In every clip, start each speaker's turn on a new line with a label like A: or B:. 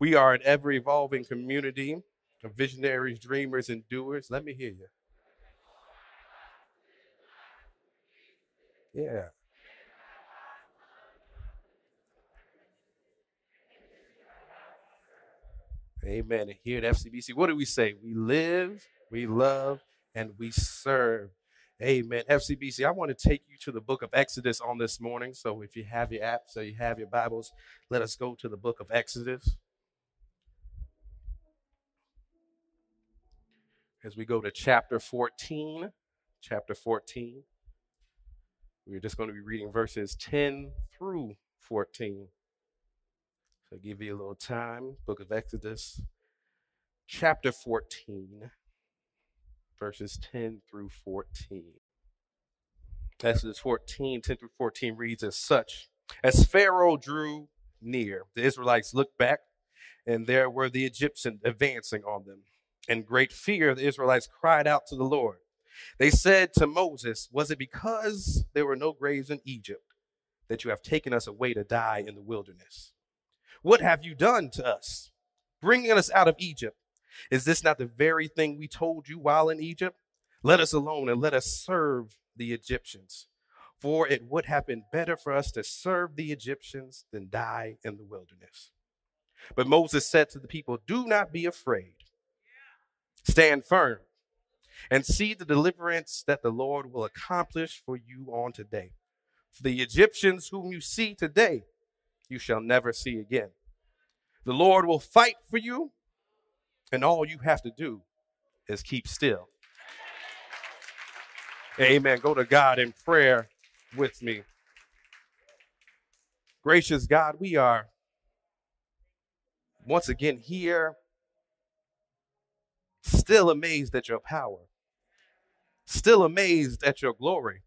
A: We are an ever evolving community of visionaries, dreamers, and doers. Let me hear you. Yeah. Amen. And here at FCBC, what do we say? We live, we love, and we serve. Amen. FCBC, I want to take you to the book of Exodus on this morning. So if you have your apps or you have your Bibles, let us go to the book of Exodus. As we go to chapter 14, chapter 14, we're just going to be reading verses 10 through 14. So I'll give you a little time. Book of Exodus, chapter 14, verses 10 through 14. Exodus 14, 10 through 14 reads as such As Pharaoh drew near, the Israelites looked back, and there were the Egyptians advancing on them. In great fear, the Israelites cried out to the Lord. They said to Moses, Was it because there were no graves in Egypt that you have taken us away to die in the wilderness? What have you done to us, bringing us out of Egypt? Is this not the very thing we told you while in Egypt? Let us alone and let us serve the Egyptians. For it would have been better for us to serve the Egyptians than die in the wilderness. But Moses said to the people, Do not be afraid. Stand firm and see the deliverance that the Lord will accomplish for you on today. For the Egyptians whom you see today, you shall never see again. The Lord will fight for you, and all you have to do is keep still. Amen. Go to God in prayer with me. Gracious God, we are once again here, still amazed at your power, still amazed at your glory.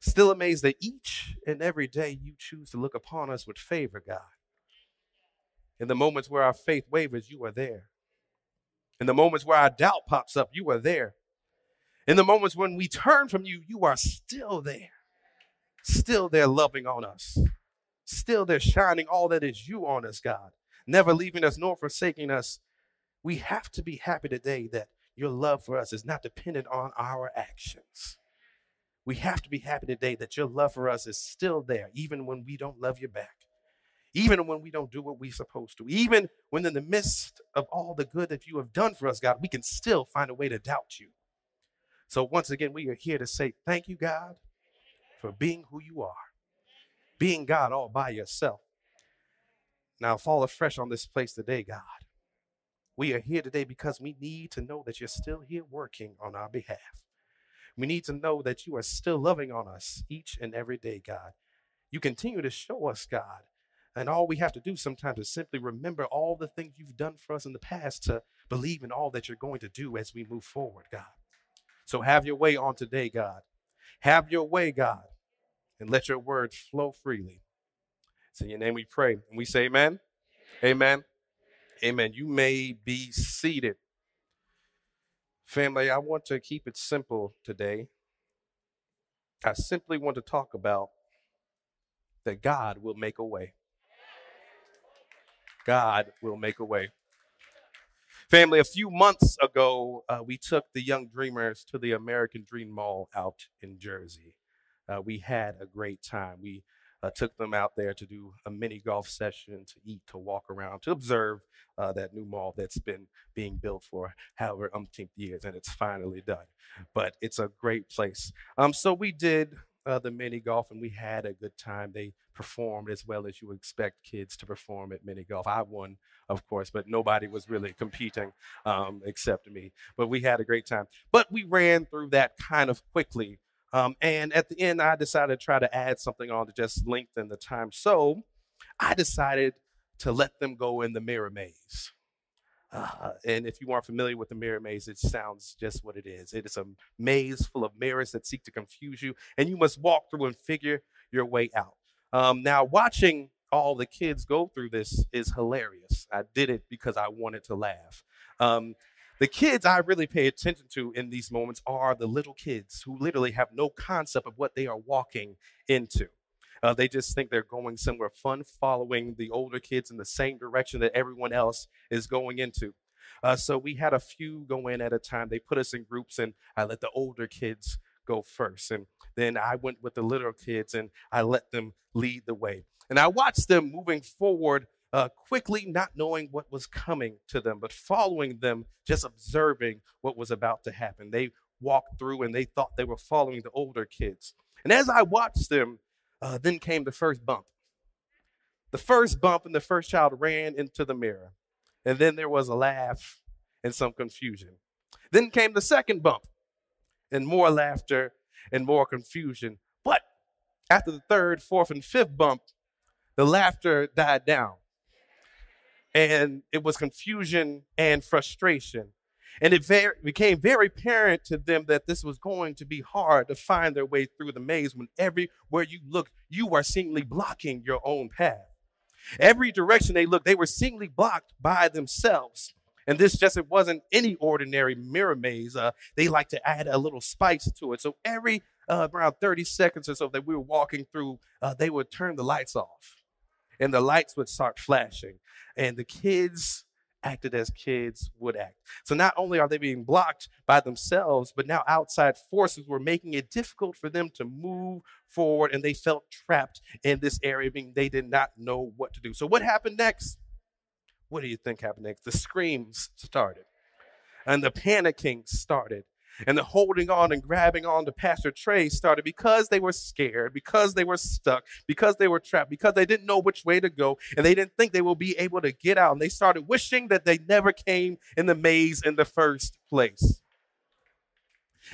A: Still amazed that each and every day you choose to look upon us with favor, God. In the moments where our faith wavers, you are there. In the moments where our doubt pops up, you are there. In the moments when we turn from you, you are still there. Still there loving on us. Still there shining all that is you on us, God. Never leaving us nor forsaking us. We have to be happy today that your love for us is not dependent on our actions we have to be happy today that your love for us is still there, even when we don't love you back, even when we don't do what we're supposed to, even when in the midst of all the good that you have done for us, God, we can still find a way to doubt you. So once again, we are here to say thank you, God, for being who you are, being God all by yourself. Now fall afresh on this place today, God. We are here today because we need to know that you're still here working on our behalf. We need to know that you are still loving on us each and every day, God. You continue to show us, God. And all we have to do sometimes is simply remember all the things you've done for us in the past to believe in all that you're going to do as we move forward, God. So have your way on today, God. Have your way, God, and let your word flow freely. It's in your name we pray. And we say amen. Amen. Amen. You may be seated. Family, I want to keep it simple today. I simply want to talk about that God will make a way. God will make a way. Family, a few months ago, uh, we took the Young Dreamers to the American Dream Mall out in Jersey. Uh, we had a great time. We uh, took them out there to do a mini golf session, to eat, to walk around, to observe uh, that new mall that's been being built for however umpteenth years, and it's finally done. But it's a great place. Um, so we did uh, the mini golf, and we had a good time. They performed as well as you would expect kids to perform at mini golf. I won, of course, but nobody was really competing um, except me. But we had a great time. But we ran through that kind of quickly um, and at the end, I decided to try to add something on to just lengthen the time. So I decided to let them go in the mirror maze. Uh, and if you aren't familiar with the mirror maze, it sounds just what it is. It is a maze full of mirrors that seek to confuse you, and you must walk through and figure your way out. Um, now, watching all the kids go through this is hilarious. I did it because I wanted to laugh. Um, the kids I really pay attention to in these moments are the little kids who literally have no concept of what they are walking into. Uh, they just think they're going somewhere fun, following the older kids in the same direction that everyone else is going into. Uh, so we had a few go in at a time. They put us in groups, and I let the older kids go first. And then I went with the little kids, and I let them lead the way. And I watched them moving forward uh, quickly, not knowing what was coming to them, but following them, just observing what was about to happen. They walked through and they thought they were following the older kids. And as I watched them, uh, then came the first bump. The first bump, and the first child ran into the mirror. And then there was a laugh and some confusion. Then came the second bump, and more laughter and more confusion. But after the third, fourth, and fifth bump, the laughter died down. And it was confusion and frustration. And it very, became very apparent to them that this was going to be hard to find their way through the maze when everywhere you look, you are seemingly blocking your own path. Every direction they looked, they were seemingly blocked by themselves. And this just it wasn't any ordinary mirror maze. Uh, they like to add a little spice to it. So every uh, around 30 seconds or so that we were walking through, uh, they would turn the lights off, and the lights would start flashing, and the kids acted as kids would act. So not only are they being blocked by themselves, but now outside forces were making it difficult for them to move forward and they felt trapped in this area, being they did not know what to do. So what happened next? What do you think happened next? The screams started and the panicking started and the holding on and grabbing on to Pastor Tre started because they were scared, because they were stuck, because they were trapped, because they didn't know which way to go, and they didn't think they will be able to get out. And they started wishing that they never came in the maze in the first place.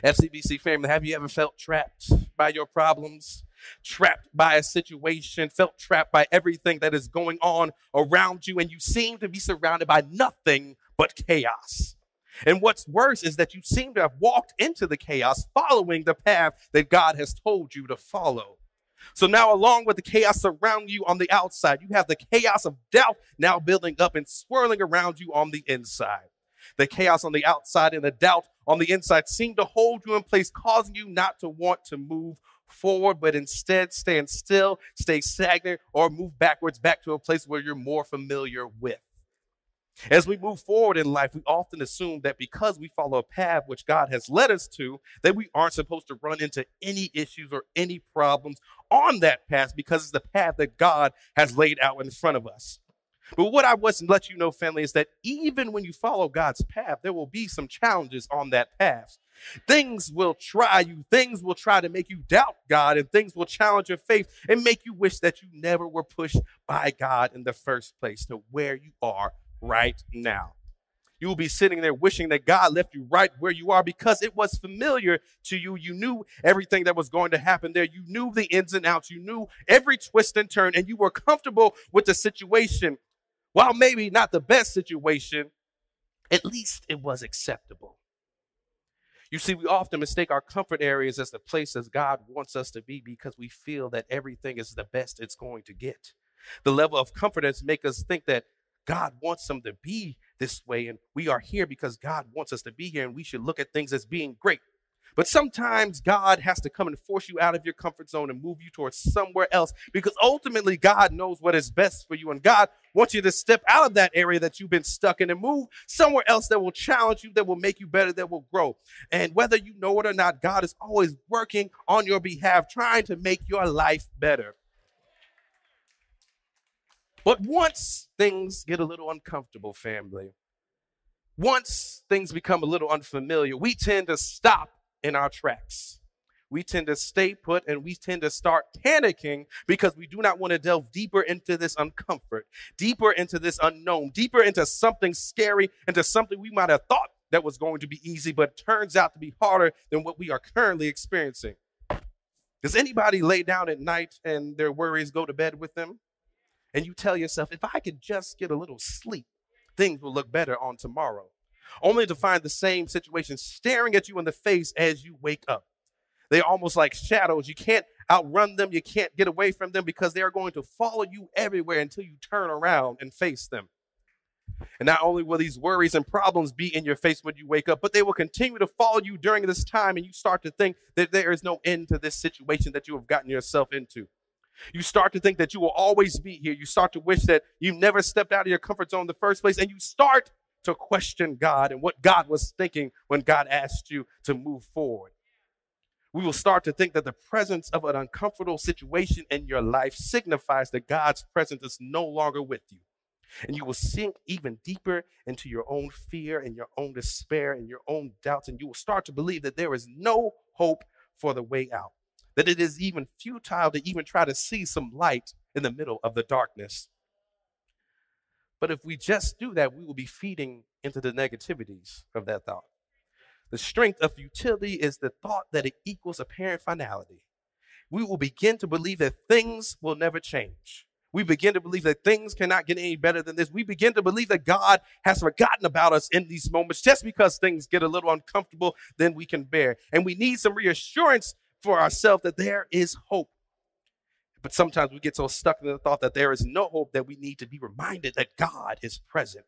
A: FCBC family, have you ever felt trapped by your problems? Trapped by a situation, felt trapped by everything that is going on around you, and you seem to be surrounded by nothing but chaos. And what's worse is that you seem to have walked into the chaos following the path that God has told you to follow. So now, along with the chaos around you on the outside, you have the chaos of doubt now building up and swirling around you on the inside. The chaos on the outside and the doubt on the inside seem to hold you in place, causing you not to want to move forward, but instead stand still, stay stagnant, or move backwards back to a place where you're more familiar with. As we move forward in life, we often assume that because we follow a path which God has led us to, that we aren't supposed to run into any issues or any problems on that path because it's the path that God has laid out in front of us. But what I want to let you know, family, is that even when you follow God's path, there will be some challenges on that path. Things will try you, things will try to make you doubt God, and things will challenge your faith and make you wish that you never were pushed by God in the first place to where you are right now. You will be sitting there wishing that God left you right where you are because it was familiar to you. You knew everything that was going to happen there. You knew the ins and outs. You knew every twist and turn, and you were comfortable with the situation. While maybe not the best situation, at least it was acceptable. You see, we often mistake our comfort areas as the places God wants us to be because we feel that everything is the best it's going to get. The level of comfort has make us think that God wants them to be this way, and we are here because God wants us to be here, and we should look at things as being great. But sometimes God has to come and force you out of your comfort zone and move you towards somewhere else because ultimately God knows what is best for you. And God wants you to step out of that area that you've been stuck in and move somewhere else that will challenge you, that will make you better, that will grow. And whether you know it or not, God is always working on your behalf, trying to make your life better. But once things get a little uncomfortable, family, once things become a little unfamiliar, we tend to stop in our tracks. We tend to stay put and we tend to start panicking because we do not want to delve deeper into this uncomfort, deeper into this unknown, deeper into something scary, into something we might have thought that was going to be easy, but turns out to be harder than what we are currently experiencing. Does anybody lay down at night and their worries go to bed with them? And you tell yourself, if I could just get a little sleep, things will look better on tomorrow, only to find the same situation staring at you in the face as you wake up. They're almost like shadows. You can't outrun them, you can't get away from them because they are going to follow you everywhere until you turn around and face them. And not only will these worries and problems be in your face when you wake up, but they will continue to follow you during this time, and you start to think that there is no end to this situation that you have gotten yourself into. You start to think that you will always be here. You start to wish that you've never stepped out of your comfort zone in the first place, and you start to question God and what God was thinking when God asked you to move forward. We will start to think that the presence of an uncomfortable situation in your life signifies that God's presence is no longer with you. And you will sink even deeper into your own fear and your own despair and your own doubts. And you will start to believe that there is no hope for the way out, that it is even futile to even try to see some light in the middle of the darkness. But if we just do that, we will be feeding into the negativities of that thought. The strength of futility is the thought that it equals apparent finality. We will begin to believe that things will never change. We begin to believe that things cannot get any better than this. We begin to believe that God has forgotten about us in these moments just because things get a little uncomfortable, then we can bear. And we need some reassurance for ourselves that there is hope. But sometimes we get so stuck in the thought that there is no hope that we need to be reminded that God is present.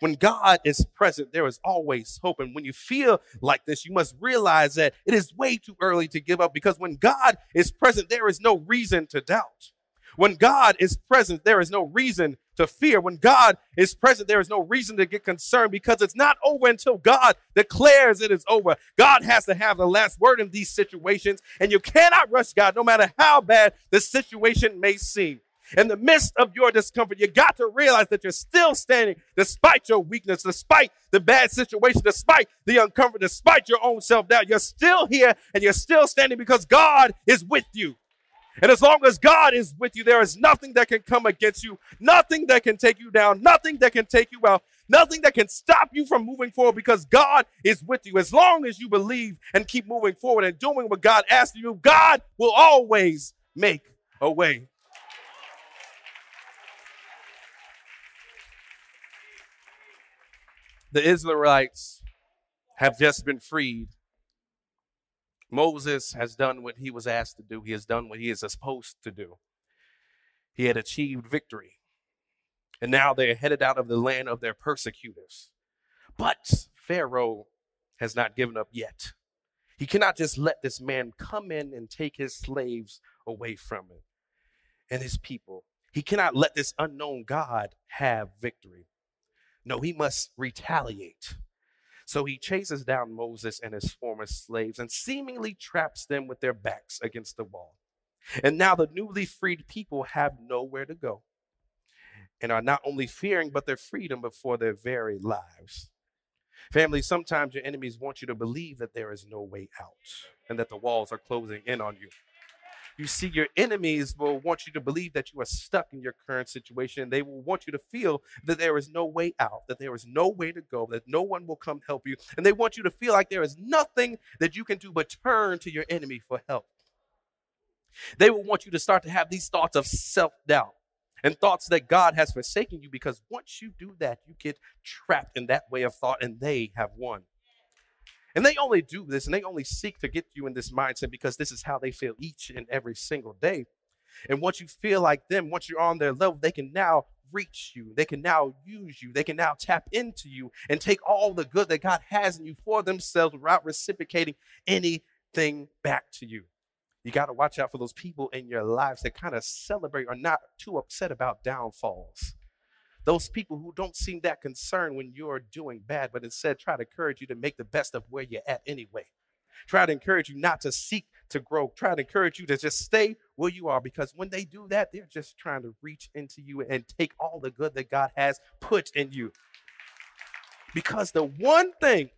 A: When God is present, there is always hope. And when you feel like this, you must realize that it is way too early to give up because when God is present, there is no reason to doubt. When God is present, there is no reason to fear. When God is present, there is no reason to get concerned because it's not over until God declares it is over. God has to have the last word in these situations, and you cannot rush God no matter how bad the situation may seem. In the midst of your discomfort, you got to realize that you're still standing despite your weakness, despite the bad situation, despite the uncomfort, despite your own self doubt. You're still here and you're still standing because God is with you. And as long as God is with you, there is nothing that can come against you, nothing that can take you down, nothing that can take you out, nothing that can stop you from moving forward because God is with you. As long as you believe and keep moving forward and doing what God asks you, God will always make a way. The Israelites have just been freed Moses has done what he was asked to do, he has done what he is supposed to do. He had achieved victory. And now they are headed out of the land of their persecutors. But Pharaoh has not given up yet. He cannot just let this man come in and take his slaves away from him and his people. He cannot let this unknown God have victory. No, he must retaliate. So he chases down Moses and his former slaves and seemingly traps them with their backs against the wall. And now the newly freed people have nowhere to go and are not only fearing, but their freedom before their very lives. Family, sometimes your enemies want you to believe that there is no way out and that the walls are closing in on you. You see, your enemies will want you to believe that you are stuck in your current situation. They will want you to feel that there is no way out, that there is no way to go, that no one will come help you. And they want you to feel like there is nothing that you can do but turn to your enemy for help. They will want you to start to have these thoughts of self doubt and thoughts that God has forsaken you because once you do that, you get trapped in that way of thought and they have won. And they only do this and they only seek to get you in this mindset because this is how they feel each and every single day. And once you feel like them, once you're on their level, they can now reach you. They can now use you. They can now tap into you and take all the good that God has in you for themselves without reciprocating anything back to you. You got to watch out for those people in your lives that kind of celebrate or not too upset about downfalls. Those people who don't seem that concerned when you're doing bad, but instead try to encourage you to make the best of where you're at anyway. Try to encourage you not to seek to grow. Try to encourage you to just stay where you are because when they do that, they're just trying to reach into you and take all the good that God has put in you. Because the one thing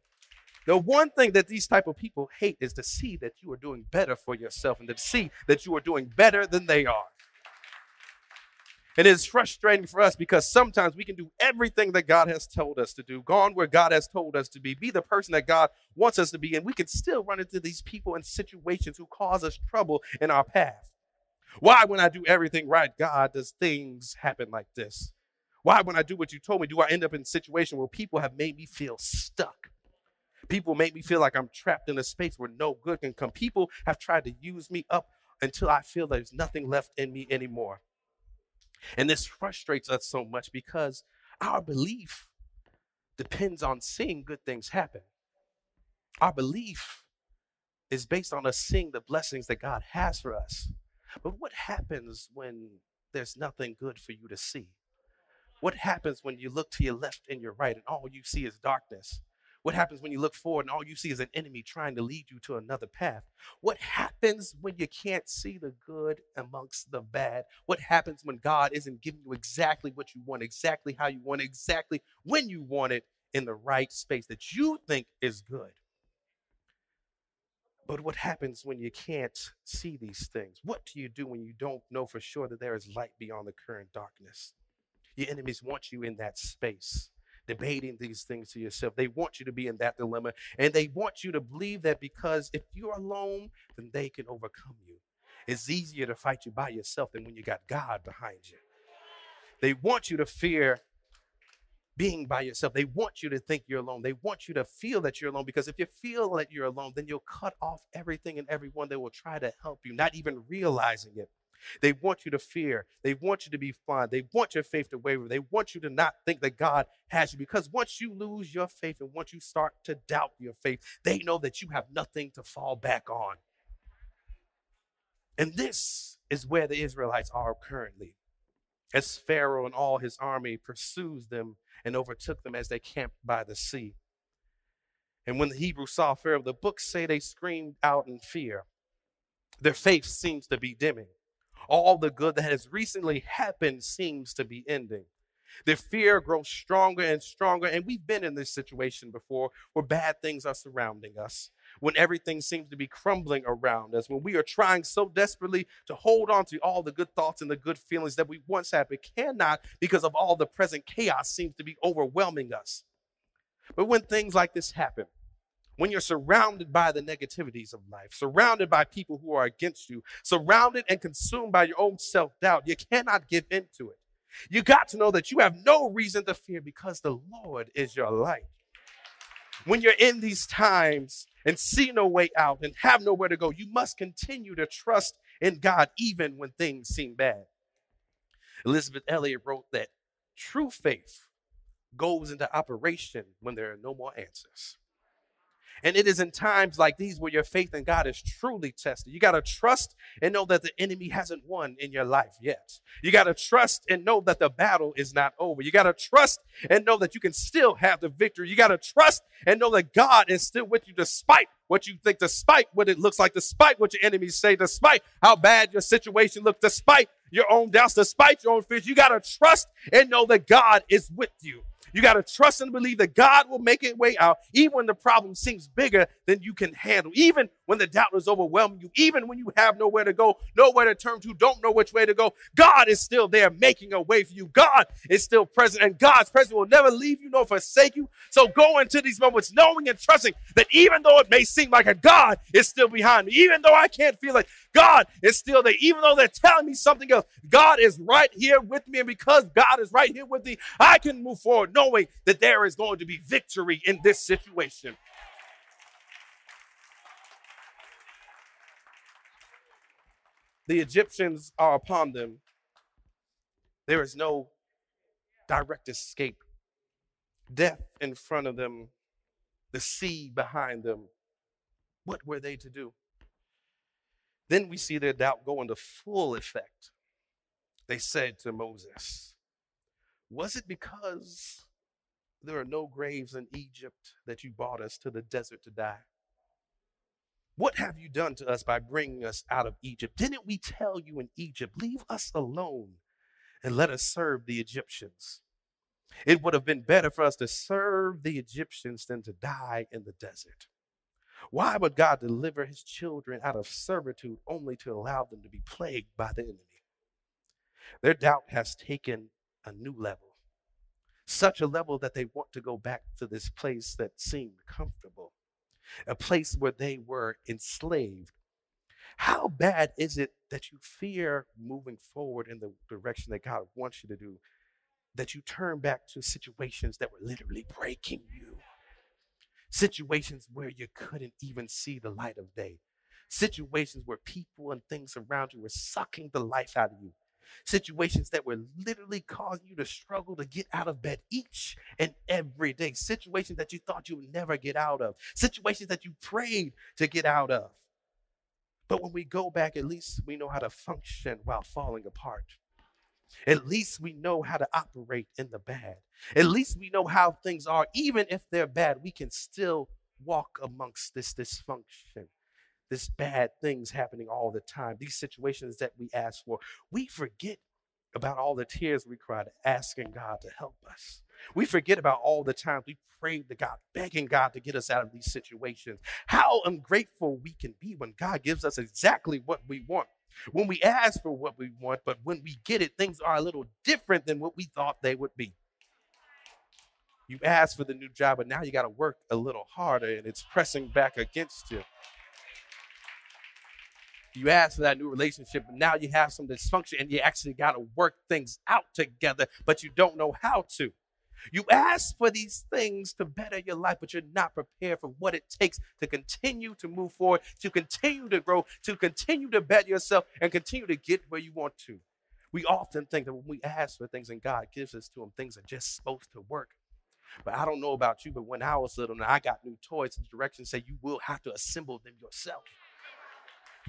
A: the one thing that these type of people hate is to see that you are doing better for yourself and to see that you are doing better than they are. It is frustrating for us because sometimes we can do everything that God has told us to do, gone where God has told us to be, be the person that God wants us to be, and we can still run into these people and situations who cause us trouble in our path. Why, when I do everything right, God, does things happen like this? Why, when I do what you told me, do I end up in a situation where people have made me feel stuck? People make me feel like I'm trapped in a space where no good can come. People have tried to use me up until I feel there's nothing left in me anymore. And this frustrates us so much because our belief depends on seeing good things happen. Our belief is based on us seeing the blessings that God has for us. But what happens when there's nothing good for you to see? What happens when you look to your left and your right and all you see is darkness? What happens when you look forward and all you see is an enemy trying to lead you to another path? What happens when you can't see the good amongst the bad? What happens when God isn't giving you exactly what you want, exactly how you want, exactly when you want it in the right space that you think is good? But what happens when you can't see these things? What do you do when you don't know for sure that there is light beyond the current darkness? Your enemies want you in that space debating these things to yourself. They want you to be in that dilemma, and they want you to believe that because if you're alone, then they can overcome you. It's easier to fight you by yourself than when you got God behind you. They want you to fear being by yourself. They want you to think you're alone. They want you to feel that you're alone because if you feel that you're alone, then you'll cut off everything and everyone that will try to help you, not even realizing it. They want you to fear. They want you to be fine. They want your faith to waver. They want you to not think that God has you because once you lose your faith and once you start to doubt your faith, they know that you have nothing to fall back on. And this is where the Israelites are currently. As Pharaoh and all his army pursues them and overtook them as they camped by the sea. And when the Hebrews saw Pharaoh, the books say they screamed out in fear. Their faith seems to be dimming all the good that has recently happened seems to be ending. The fear grows stronger and stronger. And we've been in this situation before where bad things are surrounding us, when everything seems to be crumbling around us, when we are trying so desperately to hold on to all the good thoughts and the good feelings that we once had, but cannot because of all the present chaos seems to be overwhelming us. But when things like this happen, when you're surrounded by the negativities of life, surrounded by people who are against you, surrounded and consumed by your own self doubt, you cannot give in to it. You got to know that you have no reason to fear because the Lord is your light. When you're in these times and see no way out and have nowhere to go, you must continue to trust in God even when things seem bad. Elisabeth Elliot wrote that true faith goes into operation when there are no more answers. And it is in times like these where your faith in God is truly tested. You got to trust and know that the enemy hasn't won in your life yet. You got to trust and know that the battle is not over. You got to trust and know that you can still have the victory. You got to trust and know that God is still with you despite what you think, despite what it looks like, despite what your enemies say, despite how bad your situation looks, despite your own doubts, despite your own fears. You got to trust and know that God is with you. You got to trust and believe that God will make a way out, even when the problem seems bigger than you can handle, even when the doubt is overwhelming you, even when you have nowhere to go, nowhere to turn to, don't know which way to go. God is still there making a way for you. God is still present, and God's presence will never leave you nor forsake you. So go into these moments knowing and trusting that even though it may seem like a God is still behind me, even though I can't feel it, God is still there. Even though they're telling me something else, God is right here with me. And because God is right here with me, I can move forward knowing that there is going to be victory in this situation. The Egyptians are upon them. There is no direct escape. Death in front of them, the sea behind them. What were they to do? Then we see their doubt go into full effect. They said to Moses, Was it because there are no graves in Egypt that you brought us to the desert to die? What have you done to us by bringing us out of Egypt? Didn't we tell you in Egypt, leave us alone and let us serve the Egyptians? It would have been better for us to serve the Egyptians than to die in the desert. Why would God deliver his children out of servitude only to allow them to be plagued by the enemy? Their doubt has taken a new level such a level that they want to go back to this place that seemed comfortable, a place where they were enslaved. How bad is it that you fear moving forward in the direction that God wants you to do, that you turn back to situations that were literally breaking you? Situations where you couldn't even see the light of day. Situations where people and things around you were sucking the life out of you situations that were literally causing you to struggle to get out of bed each and every day, situations that you thought you would never get out of, situations that you prayed to get out of. But when we go back, at least we know how to function while falling apart. At least we know how to operate in the bad. At least we know how things are. Even if they're bad, we can still walk amongst this dysfunction, this bad things happening all the time, these situations that we ask for. We forget about all the tears we cried asking God to help us. We forget about all the times we prayed to God, begging God to get us out of these situations. How ungrateful we can be when God gives us exactly what we want. When we ask for what we want, but when we get it, things are a little different than what we thought they would be. You asked for the new job, but now you got to work a little harder and it's pressing back against you. You asked for that new relationship, but now you have some dysfunction and you actually got to work things out together, but you don't know how to. You ask for these things to better your life, but you're not prepared for what it takes to continue to move forward, to continue to grow, to continue to better yourself, and continue to get where you want to. We often think that when we ask for things and God gives us to them, things are just supposed to work. But I don't know about you, but when I was little and I got new toys, the directions say you will have to assemble them yourself.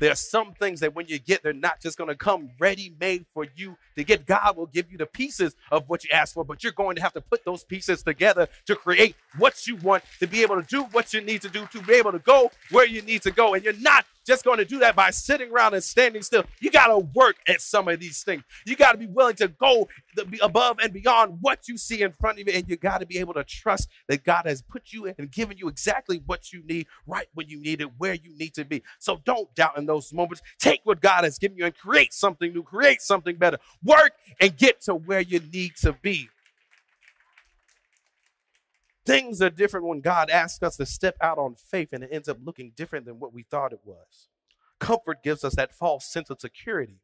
A: There are some things that when you get, they're not just going to come ready made for you to get. God will give you the pieces of what you ask for, but you're going to have to put those pieces together to create what you want, to be able to do what you need to do, to be able to go where you need to go. And you're not just going to do that by sitting around and standing still. You got to work at some of these things. You got to be willing to go above and beyond what you see in front of you. And you got to be able to trust that God has put you and given you exactly what you need right when you need it, where you need to be. So don't doubt in those moments. Take what God has given you and create something new, create something better. Work and get to where you need to be. Things are different when God asks us to step out on faith and it ends up looking different than what we thought it was. Comfort gives us that false sense of security.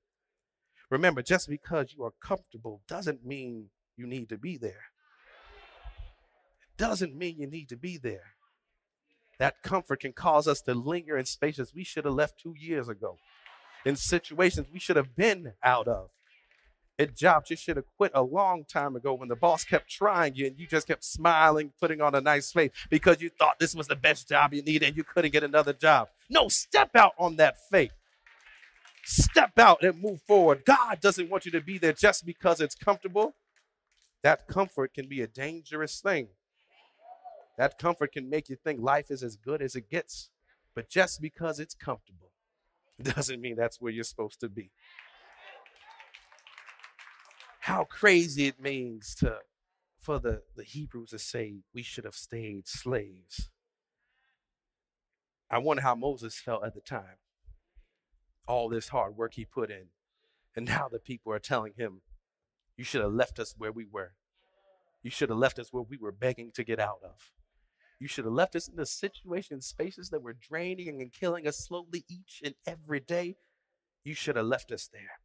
A: Remember, just because you are comfortable doesn't mean you need to be there. It doesn't mean you need to be there. That comfort can cause us to linger in spaces we should have left two years ago, in situations we should have been out of at jobs you should have quit a long time ago when the boss kept trying you and you just kept smiling, putting on a nice face because you thought this was the best job you needed and you couldn't get another job. No, step out on that faith. Step out and move forward. God doesn't want you to be there just because it's comfortable. That comfort can be a dangerous thing. That comfort can make you think life is as good as it gets. But just because it's comfortable doesn't mean that's where you're supposed to be how crazy it means to for the, the Hebrews to say we should have stayed slaves. I wonder how Moses felt at the time. All this hard work he put in. And now the people are telling him, You should have left us where we were. You should have left us where we were begging to get out of. You should have left us in the situation, spaces that were draining and killing us slowly each and every day. You should have left us there.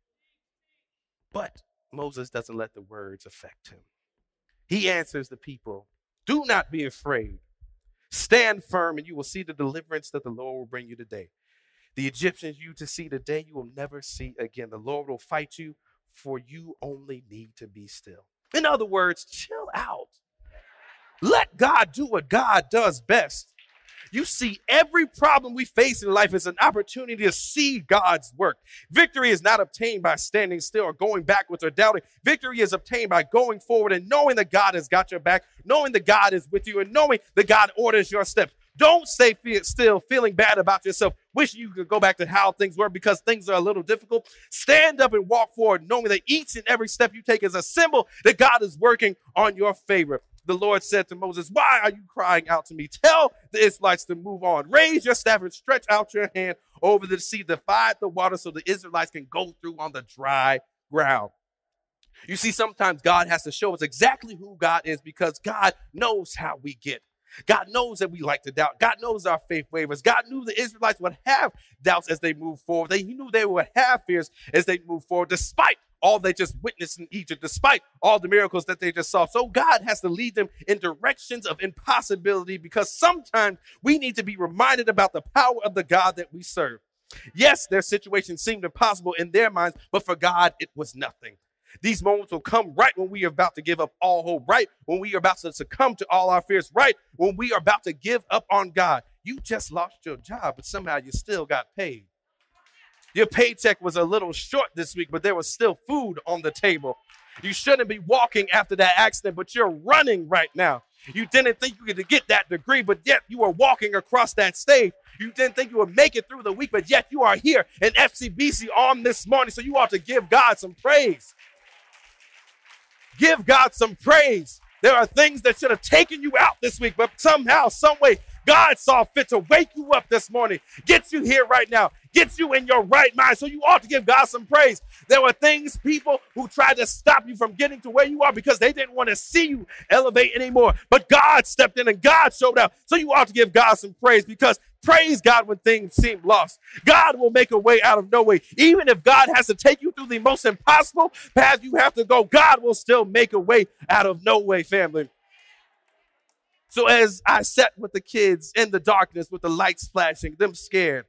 A: But Moses doesn't let the words affect him. He answers the people, Do not be afraid. Stand firm, and you will see the deliverance that the Lord will bring you today. The Egyptians you to see today, you will never see again. The Lord will fight you, for you only need to be still. In other words, chill out. Let God do what God does best. You see, every problem we face in life is an opportunity to see God's work. Victory is not obtained by standing still or going backwards or doubting. Victory is obtained by going forward and knowing that God has got your back, knowing that God is with you, and knowing that God orders your steps. Don't stay still feeling bad about yourself, wishing you could go back to how things were because things are a little difficult. Stand up and walk forward, knowing that each and every step you take is a symbol that God is working on your favor the Lord said to Moses, Why are you crying out to me? Tell the Israelites to move on. Raise your staff and stretch out your hand over the sea, divide the water so the Israelites can go through on the dry ground. You see, sometimes God has to show us exactly who God is because God knows how we get. God knows that we like to doubt. God knows our faith wavers. God knew the Israelites would have doubts as they move forward. He knew they would have fears as they move forward, despite all they just witnessed in Egypt, despite all the miracles that they just saw. So God has to lead them in directions of impossibility because sometimes we need to be reminded about the power of the God that we serve. Yes, their situation seemed impossible in their minds, but for God, it was nothing. These moments will come right when we are about to give up all hope, right when we are about to succumb to all our fears, right when we are about to give up on God. You just lost your job, but somehow you still got paid. Your paycheck was a little short this week, but there was still food on the table. You shouldn't be walking after that accident, but you're running right now. You didn't think you could get that degree, but yet you were walking across that stage. You didn't think you would make it through the week, but yet you are here in FCBC on this morning. So you ought to give God some praise. Give God some praise. There are things that should have taken you out this week, but somehow, some way, God saw fit to wake you up this morning, get you here right now, get you in your right mind. So you ought to give God some praise. There were things, people who tried to stop you from getting to where you are because they didn't want to see you elevate anymore. But God stepped in and God showed up. So you ought to give God some praise because praise God when things seem lost. God will make a way out of no way. Even if God has to take you through the most impossible path you have to go, God will still make a way out of no way, family. So as I sat with the kids in the darkness with the lights flashing, them scared,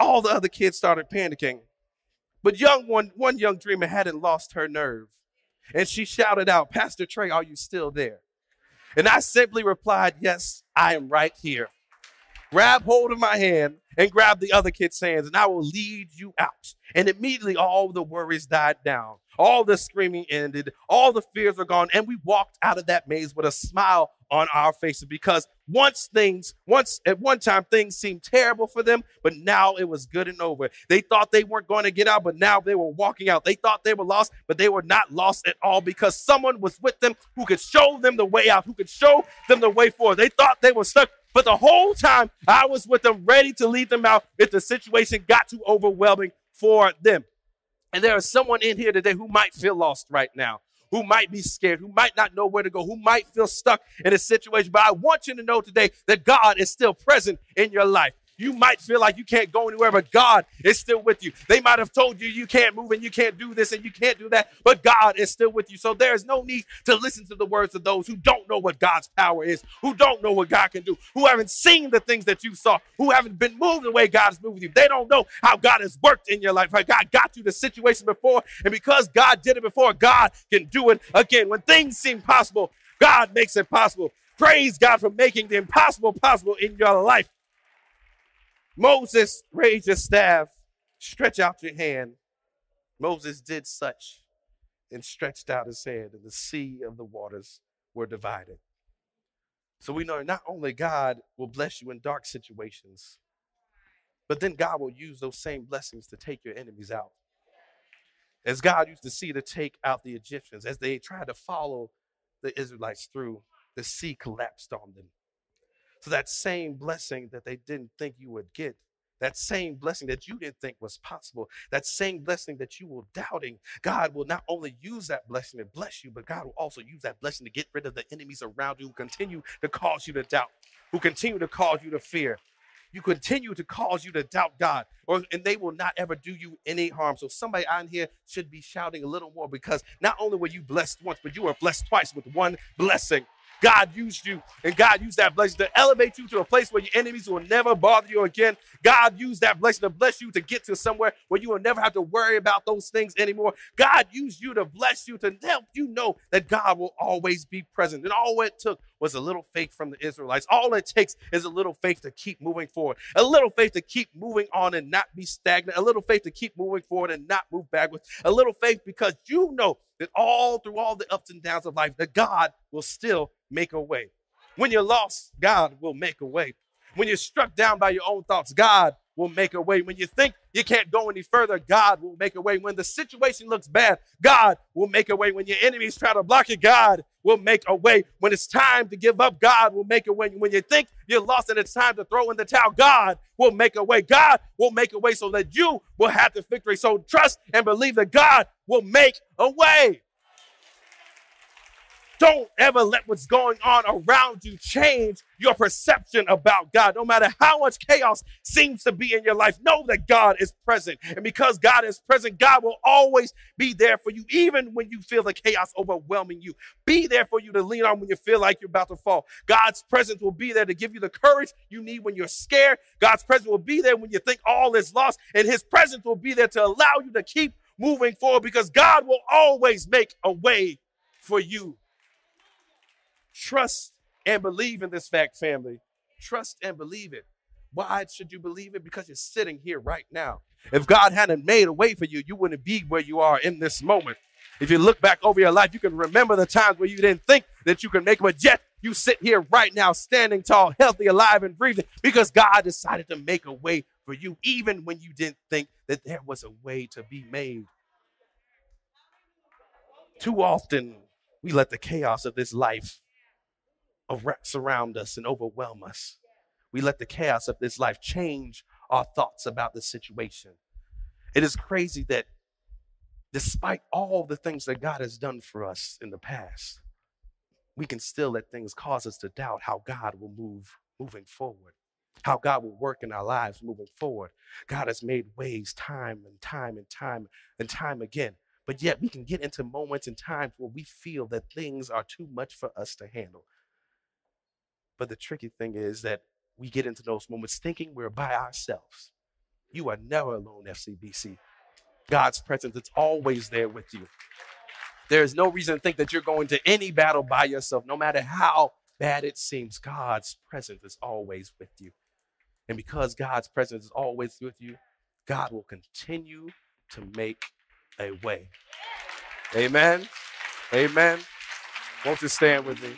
A: all the other kids started panicking. But young one, one young dreamer hadn't lost her nerve. And she shouted out, Pastor Tre, are you still there? And I simply replied, Yes, I am right here. Grab hold of my hand and grab the other kid's hands, and I will lead you out. And immediately all the worries died down. All the screaming ended. All the fears were gone. And we walked out of that maze with a smile on our faces because once things, once at one time things seemed terrible for them, but now it was good and over. They thought they weren't going to get out, but now they were walking out. They thought they were lost, but they were not lost at all because someone was with them who could show them the way out, who could show them the way forward. They thought they were stuck, but the whole time I was with them, ready to lead them out if the situation got too overwhelming for them. And there is someone in here today who might feel lost right now, who might be scared, who might not know where to go, who might feel stuck in a situation. But I want you to know today that God is still present in your life. You might feel like you can't go anywhere, but God is still with you. They might have told you you can't move and you can't do this and you can't do that, but God is still with you. So there's no need to listen to the words of those who don't know what God's power is, who don't know what God can do, who haven't seen the things that you saw, who haven't been moved the way God moved with you. They don't know how God has worked in your life, how God got you the situation before. And because God did it before, God can do it again. When things seem possible, God makes it possible. Praise God for making the impossible possible in your life. Moses raised his staff, stretch out your hand. Moses did such and stretched out his hand, and the sea of the waters were divided. So we know not only God will bless you in dark situations, but then God will use those same blessings to take your enemies out. As God used the sea to take out the Egyptians, as they tried to follow the Israelites through, the sea collapsed on them. So that same blessing that they didn't think you would get, that same blessing that you didn't think was possible, that same blessing that you were doubting, God will not only use that blessing to bless you, but God will also use that blessing to get rid of the enemies around you who continue to cause you to doubt, who continue to cause you to fear. You continue to cause you to doubt God, or and they will not ever do you any harm. So somebody on here should be shouting a little more because not only were you blessed once, but you were blessed twice with one blessing. God used you and God used that blessing to elevate you to a place where your enemies will never bother you again. God used that blessing to bless you to get to somewhere where you will never have to worry about those things anymore. God used you to bless you to help you know that God will always be present. And all it took was a little faith from the Israelites. All it takes is a little faith to keep moving forward, a little faith to keep moving on and not be stagnant, a little faith to keep moving forward and not move backwards, a little faith because you know that all through all the ups and downs of life, that God will still make a way. When you're lost, God will make a way. When you're struck down by your own thoughts, God will make a way. When you think you can't go any further, God will make a way. When the situation looks bad, God will make a way. When your enemies try to block you, God will make a way. When it's time to give up, God will make a way. When you think you're lost and it's time to throw in the towel, God will make a way. God will make a way so that you will have the victory. So trust and believe that God will make a way. Don't ever let what's going on around you change your perception about God. No matter how much chaos seems to be in your life, know that God is present. And because God is present, God will always be there for you, even when you feel the chaos overwhelming you. Be there for you to lean on when you feel like you're about to fall. God's presence will be there to give you the courage you need when you're scared. God's presence will be there when you think all is lost. And His presence will be there to allow you to keep moving forward because God will always make a way for you. Trust and believe in this fact, family. Trust and believe it. Why should you believe it? Because you're sitting here right now. If God hadn't made a way for you, you wouldn't be where you are in this moment. If you look back over your life, you can remember the times where you didn't think that you could make it, but yet you sit here right now, standing tall, healthy, alive, and breathing because God decided to make a way for you, even when you didn't think that there was a way to be made. Too often, we let the chaos of this life surround us and overwhelm us. We let the chaos of this life change our thoughts about the situation. It is crazy that despite all the things that God has done for us in the past, we can still let things cause us to doubt how God will move moving forward, how God will work in our lives moving forward. God has made ways time and time and time and time again. But yet we can get into moments and times where we feel that things are too much for us to handle. But the tricky thing is that we get into those moments thinking we're by ourselves. You are never alone, FCBC. God's presence is always there with you. There is no reason to think that you're going to any battle by yourself, no matter how bad it seems. God's presence is always with you. And because God's presence is always with you, God will continue to make a way. Amen. Amen. Won't you stand with me?